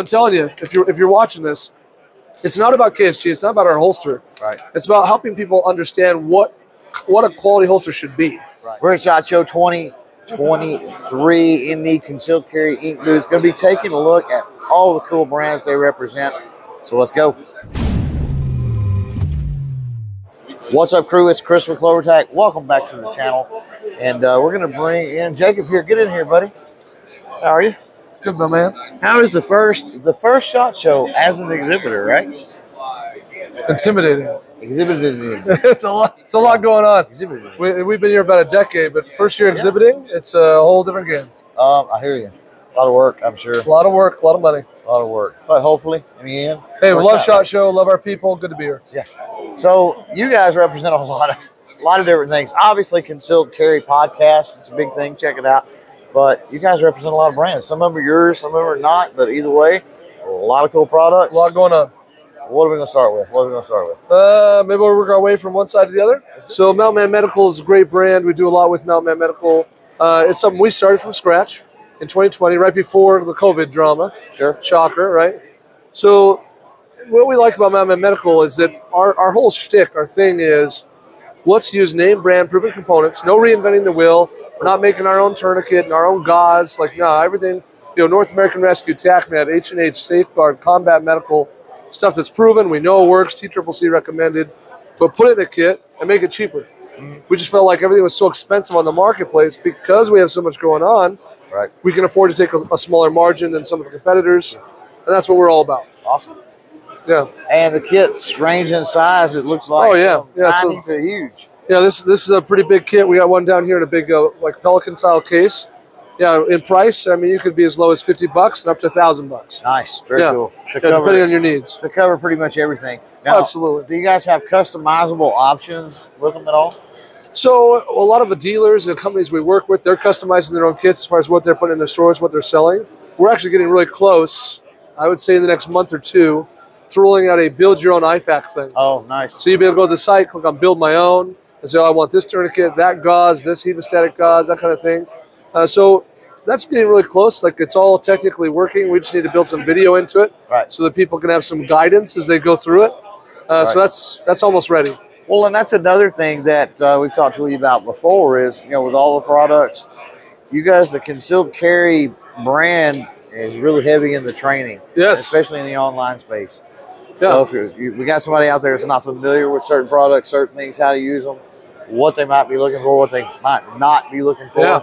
I'm telling you, if you're if you're watching this, it's not about KSG. It's not about our holster. Right. It's about helping people understand what what a quality holster should be. Right. We're at SHOT Show 2023 in the Concealed Carry Inc. booth. Going to be taking a look at all the cool brands they represent. So let's go. What's up, crew? It's Chris with CloverTac. Welcome back to the channel. And uh, we're going to bring in Jacob here. Get in here, buddy. How are you? Good, my man. How is the first the first SHOT Show as an exhibitor, right? Intimidating. Exhibited in. it's a lot. It's a lot going on. Exhibited in. We, we've been here about a decade, but first year exhibiting, it's a whole different game. Um, I hear you. A lot of work, I'm sure. A lot of work, a lot of money. A lot of work. But hopefully, in the end. Hey, we love out, Shot right? Show, love our people. Good to be here. Yeah. So you guys represent a lot of a lot of different things. Obviously, concealed carry podcast. It's a big thing. Check it out. But you guys represent a lot of brands. Some of them are yours, some of them are not. But either way, a lot of cool products. A lot going on. What are we gonna start with? What are we gonna start with? Uh, maybe we'll work our way from one side to the other. So Mountain Man Medical is a great brand. We do a lot with Mountain Man Medical. Uh, it's something we started from scratch in 2020, right before the COVID drama. Sure. Shocker, right? So what we like about Mountain Man Medical is that our, our whole shtick, our thing is let's use name brand proven components, no reinventing the wheel. We're not making our own tourniquet and our own gauze. Like, no, everything, you know, North American Rescue, TacMed, H&H, Safeguard, Combat Medical, stuff that's proven, we know it works, TCCC recommended, but put it in a kit and make it cheaper. Mm-hmm. We just felt like everything was so expensive on the marketplace because we have so much going on. Right. We can afford to take a, a smaller margin than some of the competitors, and that's what we're all about. Awesome. Yeah, And the kits range in size. It looks like Oh, yeah. Yeah, so- tiny to huge. Yeah. This this is a pretty big kit. We got one down here in a big uh, like Pelican style case. Yeah, in price, I mean, you could be as low as fifty bucks and up to a thousand bucks. Nice. Very yeah, cool. To yeah, depending on your needs. to cover pretty much everything. Now, Absolutely. Do you guys have customizable options with them at all? So a lot of the dealers and companies we work with, they're customizing their own kits as far as what they're putting in their stores, what they're selling. We're actually getting really close. I would say in the next month or two, to rolling out a build your own IFAK thing. Oh, nice. So you'll be able to go to the site, click on build my own, and say, oh, I want this tourniquet, that gauze, this hemostatic gauze, that kind of thing. Uh, so that's getting really close. Like it's all technically working. We just need to build some video into it, Right. so that people can have some guidance as they go through it. Uh, So that's that's almost ready. Well, and that's another thing that uh, we've talked to you about before is, you know, with all the products, you guys, the concealed carry brand is really heavy in the training, Yes. especially in the online space. Yeah. So if you're, you, we got somebody out there that's not familiar with certain products, certain things, how to use them, what they might be looking for, what they might not be looking for, Yeah.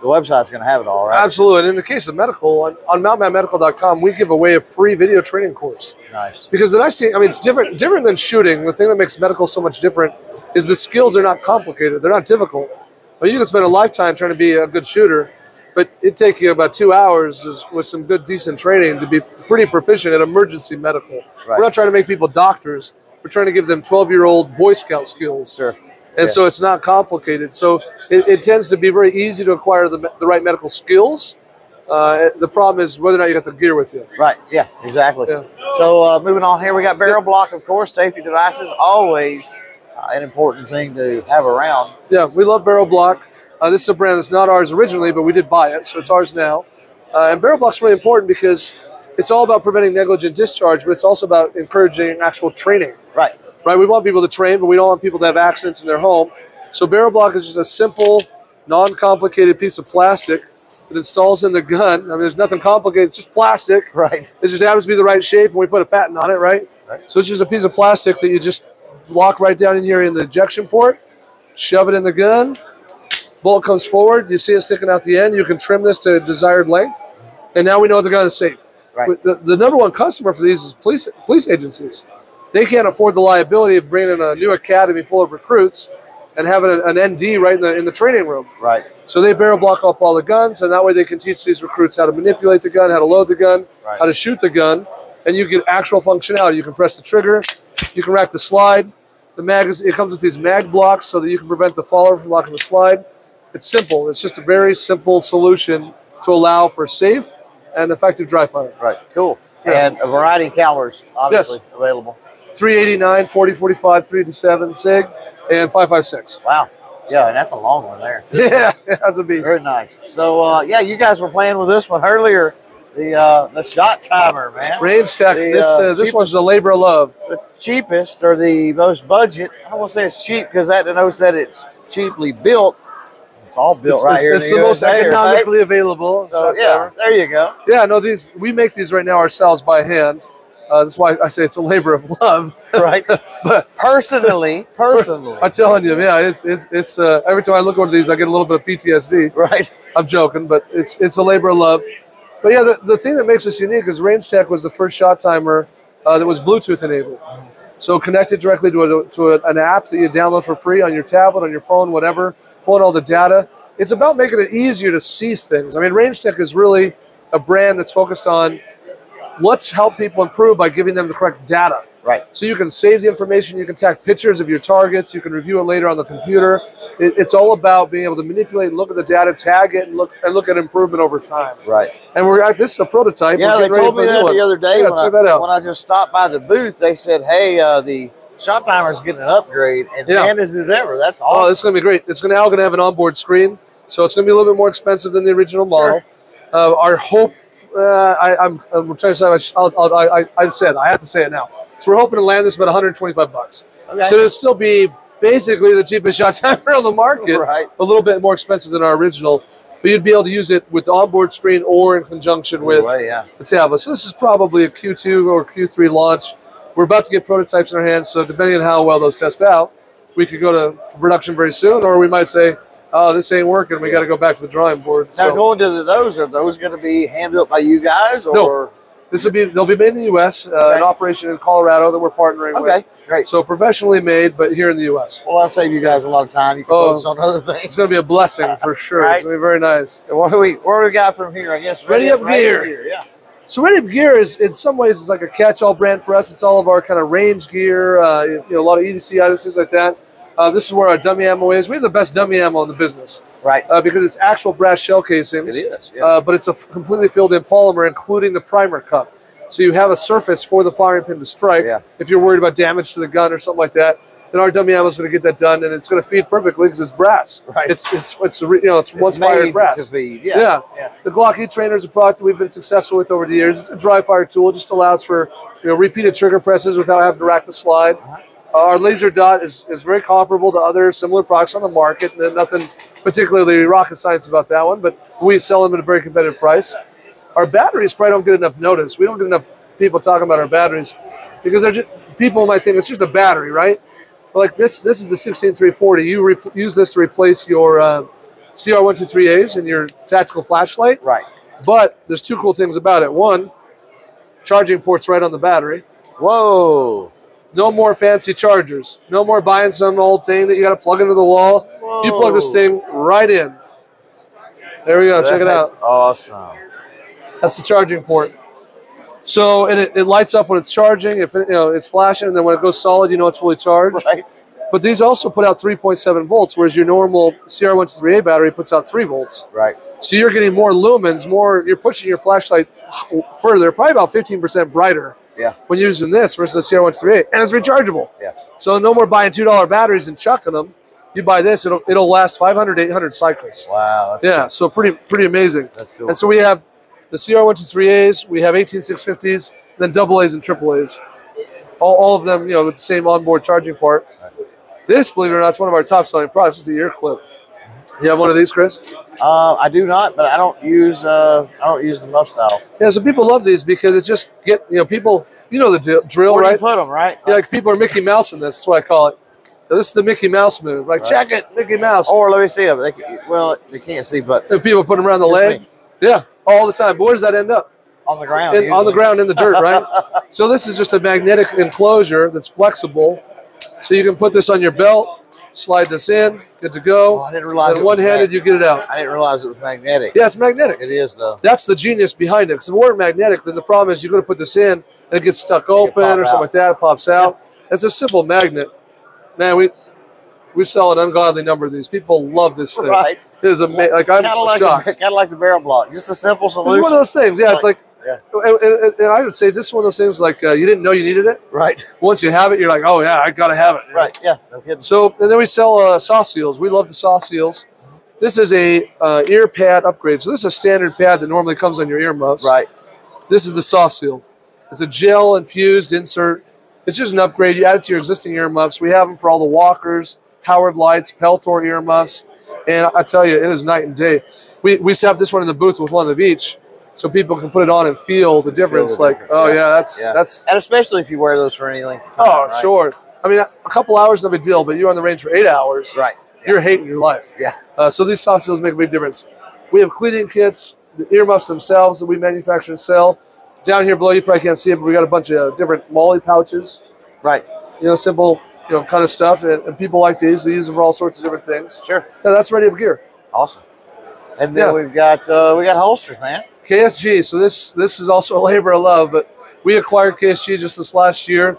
the website's going to have it all, right? Absolutely. And in the case of medical, on, on mountainmanmedical.com, we give away a free video training course. Nice. Because the nice thing, I mean, it's different different than shooting. The thing that makes medical so much different is the skills are not complicated. They're not difficult. But you can spend a lifetime trying to be a good shooter, but it take you about two hours is- with some good, decent training to be pretty proficient at emergency medical. Right. We're not trying to make people doctors. We're trying to give them 12-year-old Boy Scout skills. Sure. And Yeah. so it's not complicated. So it, it tends to be very easy to acquire the, the right medical skills. Uh, the problem is whether or not you got the gear with you. Right. Yeah. Exactly. Yeah. So uh, moving on here, we got barrel block, of course. Safety devices always uh, an important thing to have around. Yeah, we love Barrel Block. Uh, this is a brand that's not ours originally, but we did buy it, so it's ours now. Uh, and Barrel Block's really important because it's all about preventing negligent discharge, but it's also about encouraging actual training. Right. Right? We want people to train, but we don't want people to have accidents in their home. So Barrel Block is just a simple, non-complicated piece of plastic that installs in the gun. I mean, there's nothing complicated; it's just plastic. Right. It just happens to be the right shape, and we put a patent on it, right? Right. So it's just a piece of plastic that you just lock right down in here in the ejection port, shove it in the gun, bullet comes forward, you see it sticking out the end, you can trim this to desired length, and now we know the gun is safe. Right. The, the number one customer for these is police police agencies. They can't afford the liability of bringing in a new academy full of recruits and having an, an ND right in the in the training room. Right. So they barrel block off all the guns, and that way they can teach these recruits how to manipulate the gun, how to load the gun, Right. how to shoot the gun, and you get actual functionality. You can press the trigger, you can rack the slide. The mag is, it comes with these mag blocks so that you can prevent the follower from locking the slide. It's simple. It's just a very simple solution to allow for safe and effective dry fire. Right. Cool. Yeah. And a variety of calibers, obviously available. 389, 40, 45, 387 SIG, and 556. Wow. Yeah, and that's a long one there. Yeah, that's a beast. Very nice. So uh, yeah, you guys were playing with this one earlier. the uh, the shot timer, man. Range Tech. The, this uh, uh, this one's cheapest- a labor of love. The cheapest or the most budget. I won't say it's cheap because that denotes that it's cheaply built. It's all built It's, right it's- here. it's in the most USA, right? economically available. So yeah, there you go. yeah. No, these we make these right now ourselves by hand. Uh, that's why I say it's a labor of love. Right. But personally, personally, I'm telling you, yeah, it's it's it's. Uh, every time I look over these, I get a little bit of PTSD. right. I'm joking, but it's it's a labor of love. But yeah, the, the thing that makes us unique is Range Tech was the first shot timer uh, that was Bluetooth enabled. So connected directly to, a, to a, an app that you download for free on your tablet, on your phone, whatever, pulling all the data. It's about making it easier to seize things. I mean, Range Tech is really a brand that's focused on let's help people improve by giving them the correct data. Right. So you can save the information, you can take pictures of your targets, you can review it later on the computer. It, it's all about being able to manipulate look at the data, tag it, and look and look at improvement over time. Right. And we're at this is a prototype. Yeah, they told me that the other day Yeah, when, I, when I just stopped by the booth. They said, "Hey, uh, the shot timer's getting an upgrade, and Yeah. as is ever. That's Oh, awesome." this is gonna be great. It's gonna now gonna have an onboard screen, so it's gonna be a little bit more expensive than the original model. Uh, our hope, uh, I, I'm, I'm trying to say, I'll, I'll, I, I, I said I have to say it now. So we're hoping to land this about 125 bucks. Okay. So it'll still be basically the cheapest shot timer on the market, Right. a little bit more expensive than our original. But you'd be able to use it with the onboard screen or in conjunction with Right, yeah. the tablet. So this is probably a Q2 or Q3 launch. We're about to get prototypes in our hands, so depending on how well those test out, we could go to production very soon, or we might say, "Oh, this ain't working. We got to go back to the drawing board." Now So going to the, those, are those going to be handled by you guys Or? No. this will be they'll be made in the U.S. Uh, Okay. An operation in Colorado that we're partnering Okay, with. Okay, great. So professionally made, but here in the U.S. Well, I'll save you guys a lot of time. You can Oh, focus on other things. It's going to be a blessing for sure. Right. It's going to be very nice. What do we? What do we got from here? I guess Ready Up Gear. Yeah. So Ready Up Gear is, in some ways, is like a catch-all brand for us. It's all of our kind of range gear, uh, you know, a lot of EDC items, things like that. Uh, this is where our dummy ammo is. We have the best dummy ammo in the business Right. uh, because it's actual brass shell casings. It is. Yeah. uh, but it's a f- completely filled in polymer, including the primer cup. So you have a surface for the firing pin to strike. Yeah. If you're worried about damage to the gun or something like that, then our dummy ammo is going to get that done, and it's going to feed perfectly because it's brass. Right. It's it's it's you know it's, It's once fired brass. to feed. Yeah. Yeah. Yeah. The Glock E Trainer is a product that we've been successful with over the years. It's a dry fire tool. It just allows for you know repeated trigger presses without having to rack the slide. Uh, our laser dot is, is very comparable to other similar products on the market. And nothing particularly rocket science about that one, but we sell them at a very competitive price. Our batteries probably don't get enough notice. We don't get enough people talking about our batteries because they're just people might think it's just a battery, right? Like this, this is the 16340. You re- use this to replace your uh, CR123As in your tactical flashlight. Right. But there's two cool things about it. One, charging ports right on the battery. Whoa. No more fancy chargers. No more buying some old thing that you got to plug into the wall. You plug this thing right in. There we go. Check it out. Awesome. That's the charging port. So and it, it lights up when it's charging. If it, you know it's flashing, and then when it goes solid, you know it's fully charged. Right. But these also put out 3.7 volts, whereas your normal CR123A battery puts out 3 volts. Right. So you're getting more lumens, more. You're pushing your flashlight further, probably about 15% brighter Yeah. when you're using this versus the CR123A, and it's rechargeable. Yeah. So no more buying two dollar batteries and chucking them. You buy this, it'll it'll last 500 800 cycles. Wow. That's Yeah, so pretty pretty amazing. That's cool. And so we have the CR123As, we have 18650s, then double A's and triple A's. All, all of them, you know, with the same onboard charging part. This, believe it or not, is one of our top selling products. Is the ear clip. You have one of these, Chris? Uh, I do not, but I don't use uh, I don't use the muff style. Yeah, so people love these because it just get you know people you know the dri- drill Where do you right? put them? Right. Yeah, like people are Mickey Mouse in this. That's what I call it. Now, this is the Mickey Mouse move. Like check it, Mickey Mouse. Or let me see them. They can, well, they can't see, but And people put them around the leg. me. Yeah, all the time. But where does that end up? on the ground. In, on the ground in the dirt, right? so this is just a magnetic enclosure that's flexible. So you can put this on your belt, slide this in, good to go. Oh, I didn't realize And it was one-handed, you get it out. I didn't realize it was magnetic. Yeah, it's magnetic. It is though. That's the genius behind it. Because if it weren't magnetic, then the problem is you're going to put this in, and it gets stuck open or something out. like that. It pops out. It's a simple magnet. Man, we we sell an ungodly number of these. People love this thing. Right. It is amazing. Like I'm Kind of like shocked. the, kind of like the barrel block. Just a simple It's one of those things. Yeah, it's like, Yeah. and, and- and I would say this is one of those things like uh, you didn't know you needed it. Right. Once you have it, you're like, oh yeah, I gotta have it. Right. Yeah. No kidding. So and then we sell uh, soft seals. We love the soft seals. This is a uh, ear pad upgrade. So this is a standard pad that normally comes on your earmuffs. Right. This is the soft seal. It's a gel infused insert. It's just an upgrade. You add it to your existing earmuffs. We have them for all the walkers, Howard Leights, Peltor earmuffs, and I tell you, it is night and day. We we used to have this one in the booth with one of each, so people can put it on and feel the difference. the like, difference, oh yeah. yeah, that's Yeah. that's And especially if you wear those for any length of time. oh right? sure. I mean, a couple hours no big deal, but you're on the range for eight hours. Right. You're hating your life. Yeah. Uh, so these soft seals make a big difference. We have cleaning kits, the earmuffs themselves that we manufacture and sell. Down here below, you probably can't see it, but we got a bunch of different MOLLE pouches. Right. You know, simple, you know, kind of stuff. And, and people like these. They use them for all sorts of different things. Sure. Yeah, that's ready up gear. Awesome. And then Yeah. we've got uh, we got holsters, man. KSG. So this this is also a labor of love, but we acquired KSG just this last year.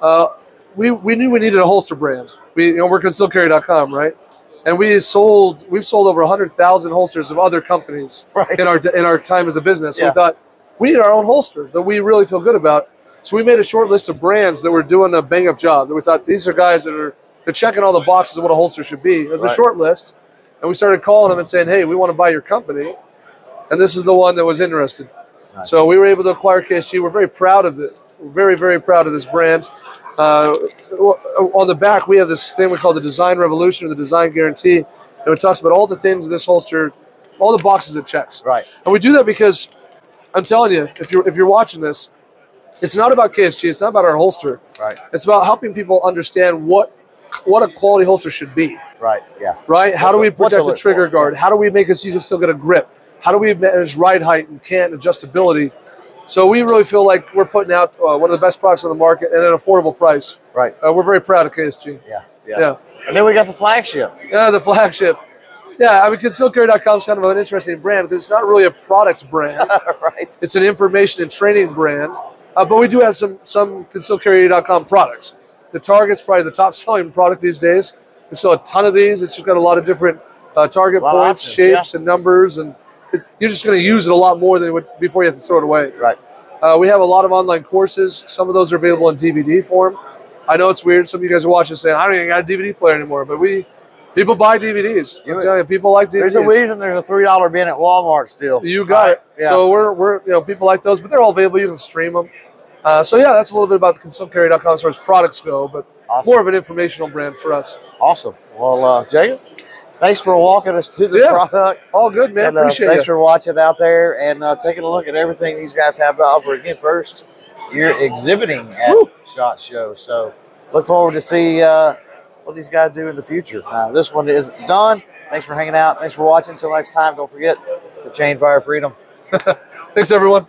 Uh, we, we knew we needed a holster brand. We you know we're concealcarry.com, right? And we sold we've sold over hundred thousand holsters of other companies Right. in our in our time as a business. So Yeah. we thought we need our own holster that we really feel good about. So we made a short list of brands that were doing a bang up job. That we thought these are guys that are they're checking all the boxes of what a holster should be. It was a short list, and we started calling them and saying, "Hey, we want to buy your company." and this is the one that was interested. Nice. So we were able to acquire KSG. We're very proud of it. We're very, very proud of this brand. Uh, on the back, we have this thing we call the Design Revolution or the Design Guarantee, and it talks about all the things in this holster, all the boxes it checks. Right. And we do that because I'm telling you, if you're if you're watching this, it's not about KSG. It's not about our holster. Right. It's about helping people understand what what a quality holster should be Right. Yeah. right? How do we protect the trigger guard? How do we make it so you can still get a grip? How do we manage ride height and cant and adjustability? So we really feel like we're putting out uh, one of the best products on the market at an affordable price. Right. Uh, we're very proud of KSG. Yeah. Yeah. Yeah. And then we got the flagship. Yeah, the flagship. Yeah, I mean, concealcarry.com is kind of an interesting brand because it's not really a product brand. right. it's an information and training brand. Uh, but we do have some some concealcarry.com products. The Target's probably the top selling product these days. We sell a ton of these. It's just got a lot of different uh, target points, options, shapes, and numbers, and it's, you're just going to use it a lot more than you would before you have to throw it away. Right. Uh, we have a lot of online courses. Some of those are available in DVD form. I know it's weird. Some of you guys are watching saying, "I don't even got a DVD player anymore," but we people buy DVDs. You- I'm telling you, people like DVDs. There's a reason there's a three dollar bin at Walmart still. You got Right. it. Yeah. So we're, we're you know people like those, but they're all available. You can stream them. Uh, so yeah, that's a little bit about the concealcarry.com as far as products go, but Awesome. more of an informational brand for us. awesome. Well, uh, Jacob, thanks for walking us through the Yeah. product. All good, man. and uh, Appreciate thanks it. for watching out there and uh, taking a look at everything these guys have to offer. Again, first, you're exhibiting at Woo. Shot Show, so look forward to see uh, what these guys do in the future. Uh, this one is done. Thanks for hanging out. Thanks for watching. Until next time, don't forget to chain fire freedom. Thanks, everyone.